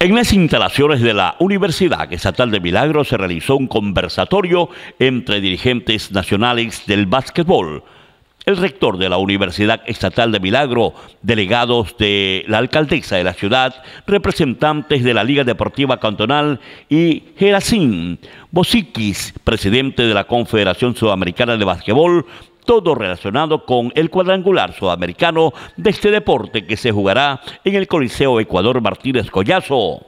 En las instalaciones de la Universidad Estatal de Milagro se realizó un conversatorio entre dirigentes nacionales del básquetbol, el rector de la Universidad Estatal de Milagro, delegados de la alcaldesa de la ciudad, representantes de la Liga Deportiva Cantonal y Gerasín Bosiquis, presidente de la Confederación Sudamericana de Básquetbol, todo relacionado con el cuadrangular sudamericano de este deporte que se jugará en el Coliseo Ecuador Martínez Collazo.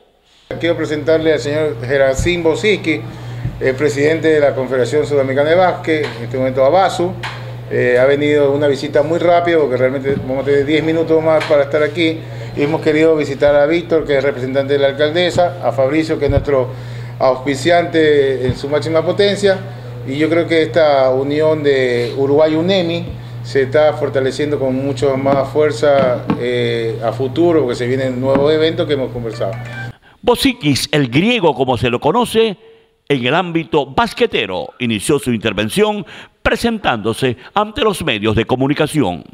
Quiero presentarle al señor Gerasín Bosiski, el presidente de la Confederación Sudamericana de Básquet, en este momento a Basu. Eh, ha venido una visita muy rápida porque realmente vamos a tener 10 minutos más para estar aquí. Y hemos querido visitar a Víctor, que es representante de la alcaldesa, a Fabricio, que es nuestro auspiciante en su máxima potencia, y yo creo que esta unión de Uruguay-UNEMI se está fortaleciendo con mucho más fuerza eh, a futuro, porque se vienen nuevos eventos que hemos conversado. Bosikis, el griego como se lo conoce, en el ámbito basquetero, inició su intervención presentándose ante los medios de comunicación.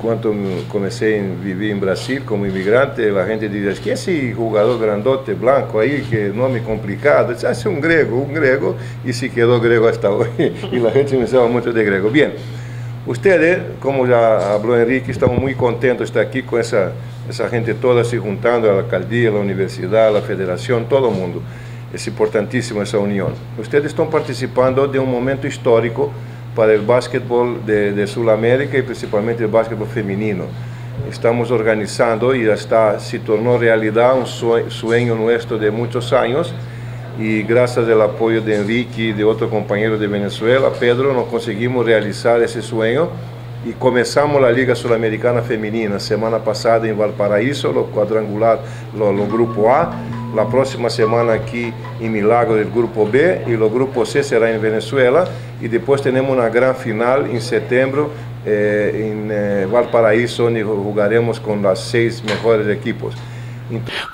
Cuando comencé a vivir en Brasil como inmigrante, la gente dice, ¿qué es ese jugador grandote blanco ahí, que nombre complicado? Ah, es un griego, un griego, y se quedó griego hasta hoy. y la gente me sabe mucho de griego. Bien, ustedes, como ya habló Enrique, estamos muy contentos de estar aquí con esa, esa gente toda se juntando, la alcaldía, la universidad, la federación, todo el mundo. Es importantísima esa unión. Ustedes están participando de un momento histórico para el básquetbol de, de Sudamérica y principalmente el básquetbol femenino. Estamos organizando y hasta se tornó realidad un sueño nuestro de muchos años y gracias al apoyo de Enrique y de otro compañero de Venezuela, Pedro, nos conseguimos realizar ese sueño y comenzamos la Liga Sudamericana Femenina semana pasada en Valparaíso, lo cuadrangular, lo, lo grupo A, la próxima semana aquí en Milagro del Grupo B y el Grupo C será en Venezuela y después tenemos una gran final en septiembre eh, en eh, Valparaíso donde jugaremos con los seis mejores equipos.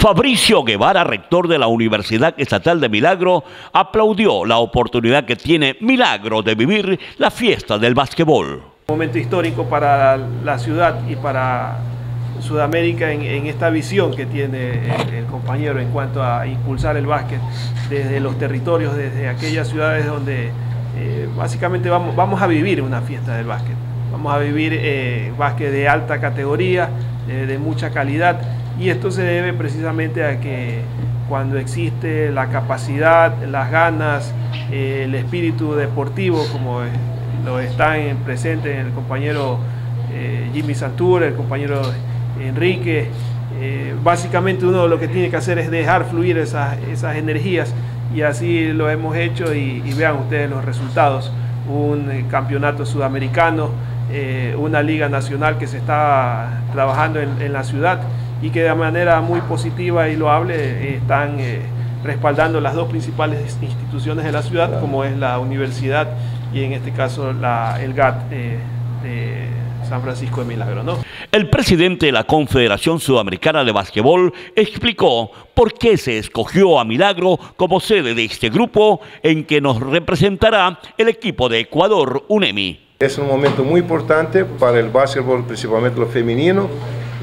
Fabricio Guevara, rector de la Universidad Estatal de Milagro, aplaudió la oportunidad que tiene Milagro de vivir la fiesta del básquetbol. Un momento histórico para la ciudad y para Sudamérica en, esta visión que tiene el, compañero en cuanto a impulsar el básquet desde los territorios, desde aquellas ciudades donde eh, básicamente vamos, vamos a vivir una fiesta del básquet. Vamos a vivir eh, básquet de alta categoría, de mucha calidad y esto se debe precisamente a que cuando existe la capacidad, las ganas, eh, el espíritu deportivo como lo están presentes el compañero Jimmy Santur, el compañero Enrique, eh, básicamente uno lo que tiene que hacer es dejar fluir esas, energías y así lo hemos hecho y, vean ustedes los resultados. Un eh, campeonato sudamericano, eh, una liga nacional que se está trabajando en, la ciudad y que de manera muy positiva y loable están respaldando las dos principales instituciones de la ciudad, como es la universidad y en este caso la, el GAT San Francisco de Milagro. ¿no? El presidente de la Confederación Sudamericana de Básquetbol explicó por qué se escogió a Milagro como sede de este grupo en que nos representará el equipo de Ecuador, UNEMI. Es un momento muy importante para el básquetbol, principalmente lo femenino,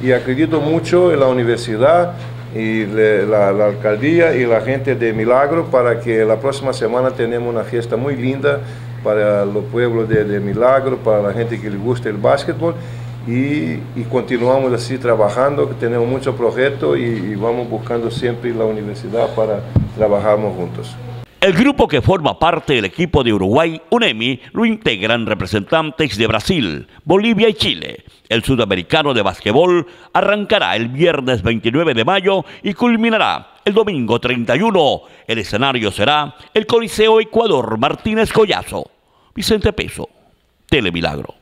y acredito mucho en la universidad y la, alcaldía y la gente de Milagro para que la próxima semana tenemos una fiesta muy linda para los pueblos de, Milagro, para la gente que le gusta el básquetbol y, continuamos así trabajando, tenemos muchos proyectos y, vamos buscando siempre la universidad para trabajar juntos. El grupo que forma parte del equipo de Uruguay, UNEMI, lo integran representantes de Brasil, Bolivia y Chile. El sudamericano de basquetbol arrancará el viernes 29 de mayo y culminará el domingo 31. El escenario será el Coliseo Ecuador Martínez Collazo. Vicente Peso, Telemilagro.